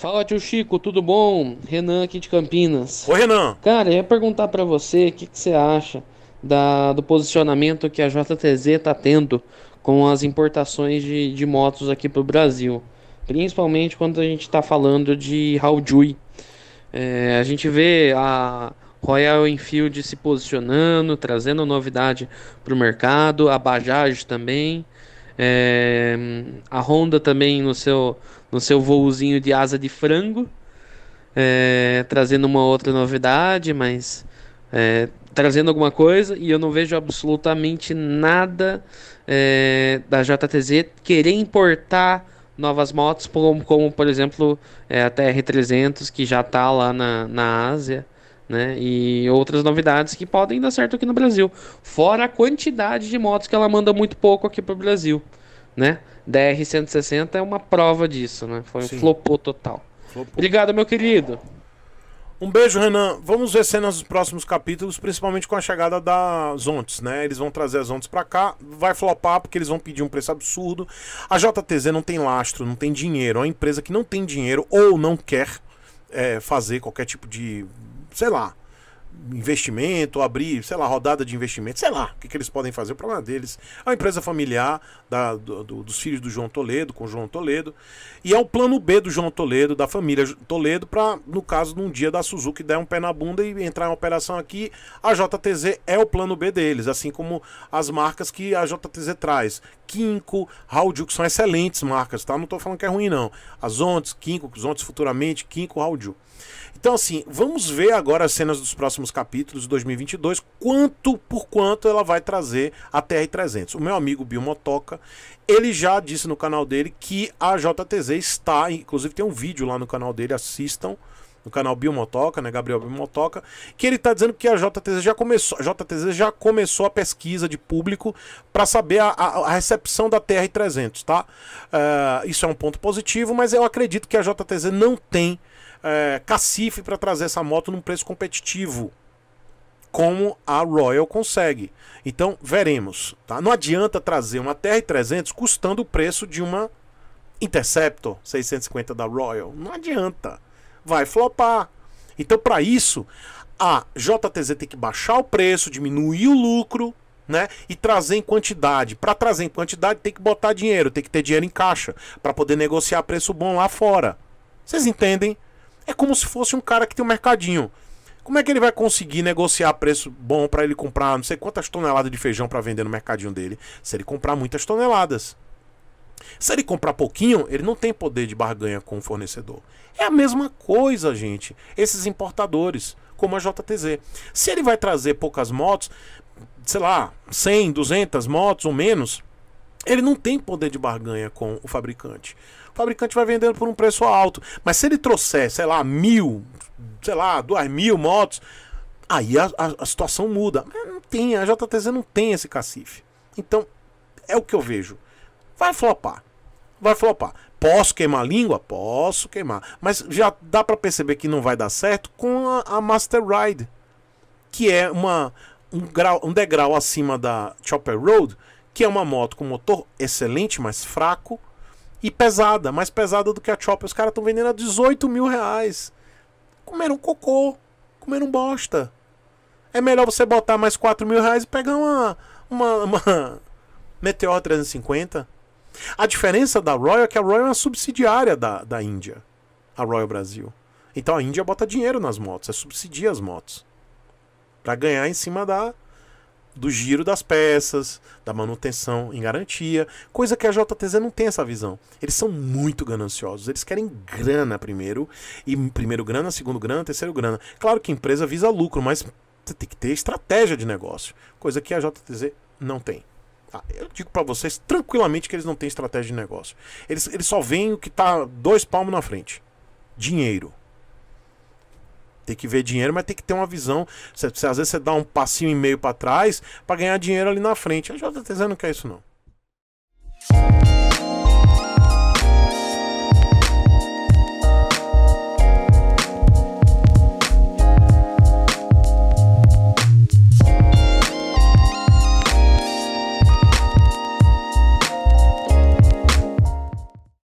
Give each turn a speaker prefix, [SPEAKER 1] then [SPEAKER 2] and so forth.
[SPEAKER 1] Fala tio Chico, tudo bom? Renan aqui de Campinas.
[SPEAKER 2] Oi, Renan.
[SPEAKER 1] Cara, eu ia perguntar pra você o que, que você acha da, do posicionamento que a JTZ tá tendo com as importações de, de motos aqui pro Brasil. Principalmente quando a gente tá falando de Haojui. É, a gente vê a Royal Enfield se posicionando, trazendo novidade pro mercado, a Bajaj também. É, a Honda também no seu, no seu voozinho de asa de frango, é, trazendo uma outra novidade, mas é, trazendo alguma coisa. E eu não vejo absolutamente nada é, da JTZ querer importar novas motos, como, como por exemplo é, a TR300, que já está lá na, na Ásia né? E outras novidades que podem dar certo aqui no Brasil. Fora a quantidade de motos que ela manda muito pouco aqui pro Brasil, né? DR-160 é uma prova disso, né? Foi um
[SPEAKER 2] Sim.
[SPEAKER 1] flopô total.
[SPEAKER 2] Flopou.
[SPEAKER 1] Obrigado, meu querido.
[SPEAKER 2] Um beijo, Renan. Vamos ver cenas dos próximos capítulos, principalmente com a chegada da Zontes, né? Eles vão trazer as Zontes pra cá, vai flopar porque eles vão pedir um preço absurdo. A JTZ não tem lastro, não tem dinheiro. É uma empresa que não tem dinheiro ou não quer é, fazer qualquer tipo de, sei lá, investimento, abrir, sei lá, rodada de investimento, sei lá, o que, que eles podem fazer, o problema deles. É uma empresa familiar da, do- do- dos filhos do João Toledo, com o João Toledo, e é o plano B do João Toledo, da família Toledo, para, no caso, num dia da Suzuki der um pé na bunda e entrar em operação aqui, a JTZ é o plano B deles, assim como as marcas que a JTZ traz. Kinko, que são excelentes marcas, tá? Não tô falando que é ruim, não. As Zontes, Kinko, Zontes futuramente, Kinko, Hauju. Então, assim, vamos ver agora as cenas dos próximos capítulos de 2022, quanto por quanto ela vai trazer a TR-300. O meu amigo Bill Motoca, ele já disse no canal dele que a JTZ está, inclusive tem um vídeo lá no canal dele, assistam, no canal Bill Motoca, né, Gabriel Bill Motoca, que ele está dizendo que a JTZ já começou, a JTZ já começou a pesquisa de público para saber a, a- recepção da TR-300, tá? Eh, isso é um ponto positivo, mas eu acredito que a JTZ não tem é, cacife para trazer essa moto num preço competitivo, como a Royal consegue. Então, veremos. Tá? Não adianta trazer uma TR-300 custando o preço de uma Interceptor 650 da Royal. Não adianta. Vai flopar. Então, para isso, a JTZ tem que baixar o preço, diminuir o lucro, né? E trazer em quantidade. Para trazer em quantidade, tem que botar dinheiro, tem que ter dinheiro em caixa para poder negociar preço bom lá fora. Vocês entendem? É como se fosse um cara que tem um mercadinho. Como é que ele vai conseguir negociar preço bom para ele comprar não sei quantas toneladas de feijão para vender no mercadinho dele? Se ele comprar muitas toneladas. Se ele comprar pouquinho, ele não tem poder de barganha com o fornecedor. É a mesma coisa, gente. Esses importadores, como a JTZ. Se ele vai trazer poucas motos, sei lá, 100, 200 motos ou menos, ele não tem poder de barganha com o fabricante. O fabricante vai vendendo por um preço alto. Mas se ele trouxer, sei lá, mil, sei lá, duas mil motos, aí a, a- a situação muda. Mas não tem, a JTZ não tem esse cacife. Então, é o que eu vejo. Vai flopar. Vai flopar. Posso queimar a língua? Posso queimar. Mas já dá pra perceber que não vai dar certo com a, a Master Ride. Que é uma, um, grau, um degrau acima da Chopper Road. Que é uma moto com motor excelente, mas fraco. E pesada. Mais pesada do que a Chopper. Os caras estão vendendo a 18 mil reais. Comeram cocô. Comeram bosta. É melhor você botar mais 4 mil reais e pegar uma, uma, uma Meteor 350. A diferença da Royal é que a Royal é uma subsidiária da, da Índia, a Royal Brasil. Então a Índia bota dinheiro nas motos, é subsidia as motos. Pra ganhar em cima da do giro das peças, da manutenção em garantia, coisa que a JTZ não tem essa visão. Eles são muito gananciosos, eles querem grana primeiro, e primeiro grana, segundo grana, terceiro grana. Claro que a empresa visa lucro, mas você tem que ter estratégia de negócio, coisa que a JTZ não tem. Tá, eu digo pra vocês tranquilamente que eles não têm estratégia de negócio. Eles, eles só veem o que tá dois palmos na frente. Dinheiro. Tem que ver dinheiro, mas tem que ter uma visão. Você, às vezes você dá um passinho e meio pra trás pra ganhar dinheiro ali na frente. A JTZ não quer isso não.